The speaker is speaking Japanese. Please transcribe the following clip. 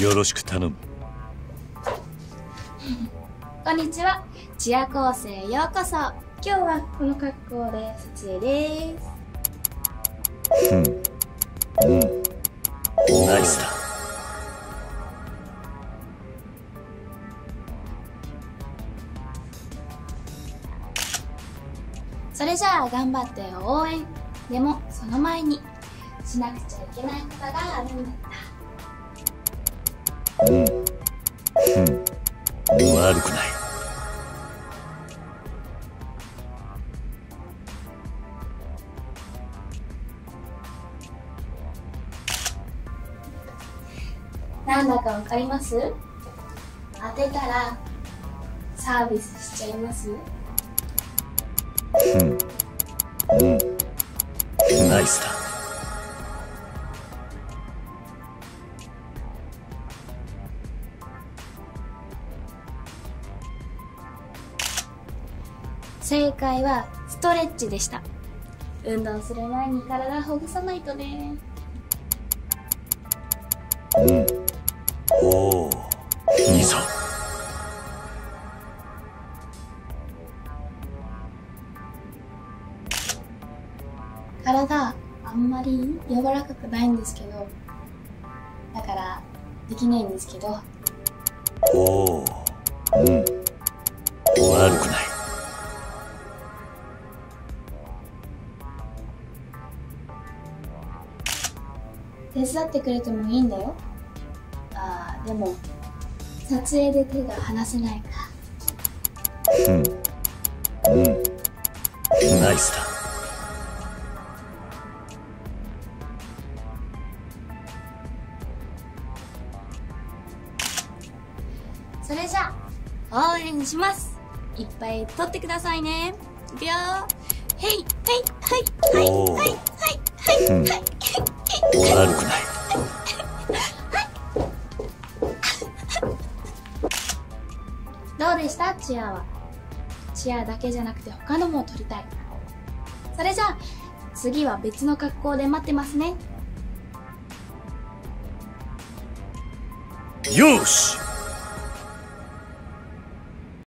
よろしく頼む。こんにちは。チア構成ようこそ。今日はこの格好で撮影です。うん。うん。ナイスだ。それじゃあ頑張って応援。でもその前にしなくちゃいけないことがあるんだったうん。うん。悪くない。なんだかわかります？当てたらサービスしちゃいます？うん。うん。ナイスだ正解はストレッチでした。運動する前に体ほぐさないとね。うん。おおいいぞ。体あんまり柔らかくないんですけど。だからできないんですけど。おおうん。悪くない手伝ってくれてもいいんだよ。ああでも撮影で手が離せないから。うん。うん。ナイスだ。それじゃあ応援します。いっぱい撮ってくださいね。いくよ。へいはいはいはいおーはいはいうんはい。はい悪くない。どうでした？チアは。チアだけじゃなくて他のも撮りたい。それじゃあ次は別の格好で待ってますね。よし